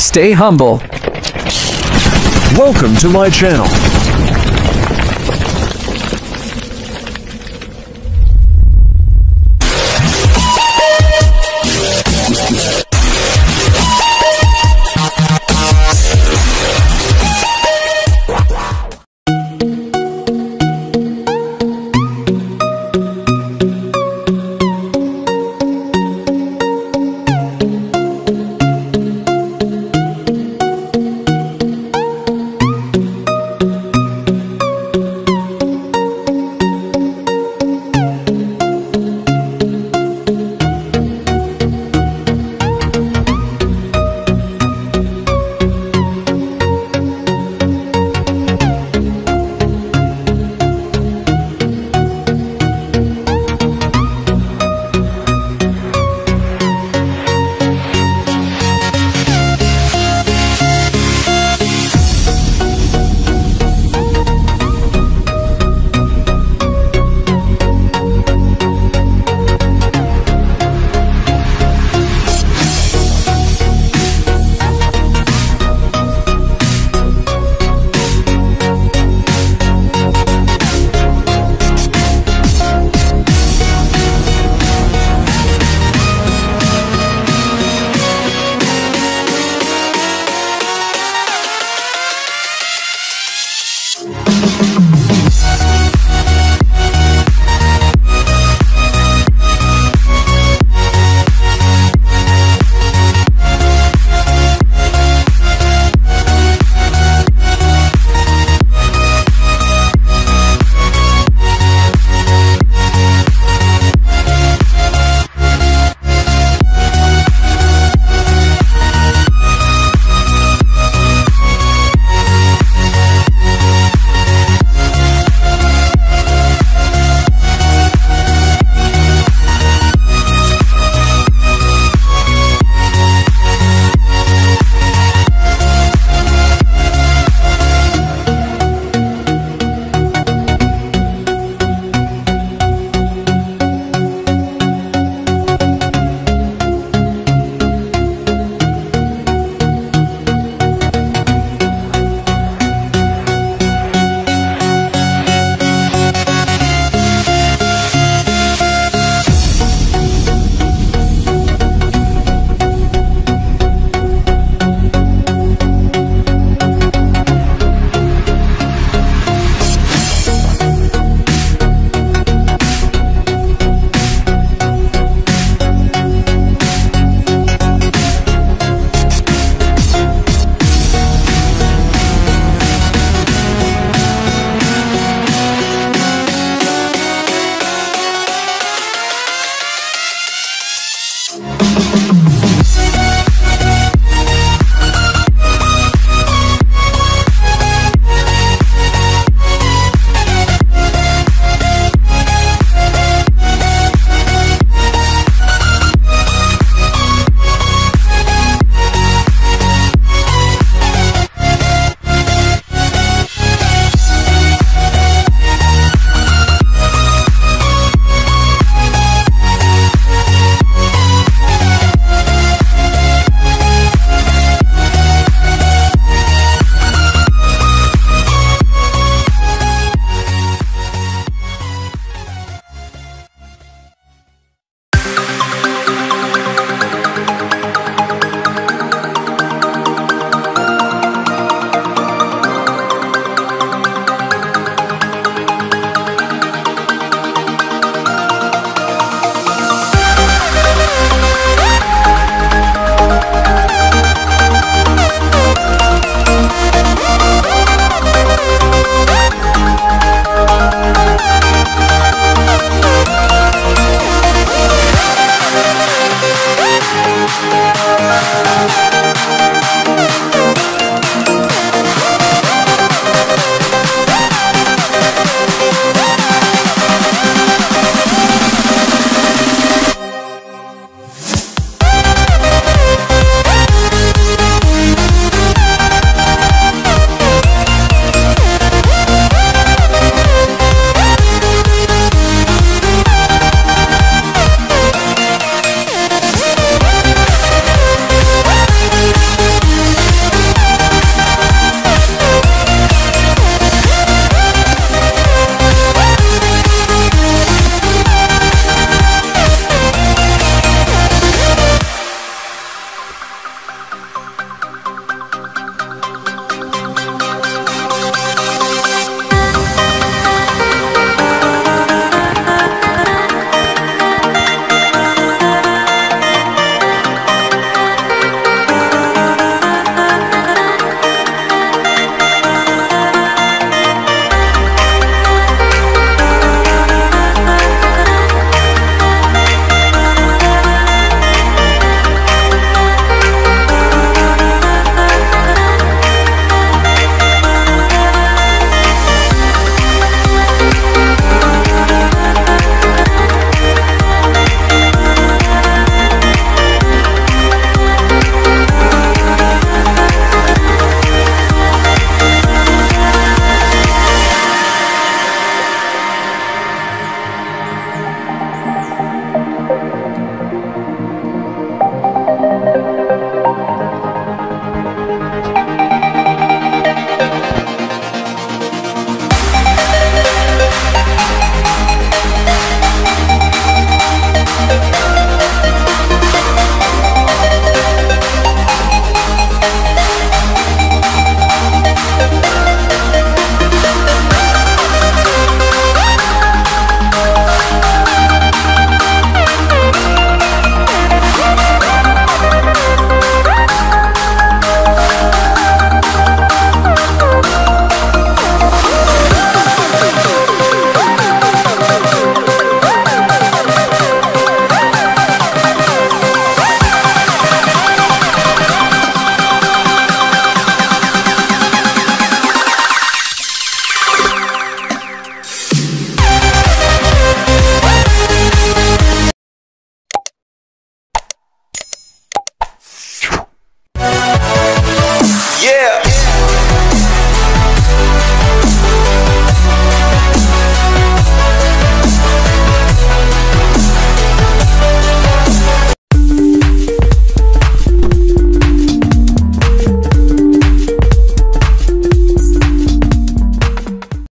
Stay humble. Welcome to my channel.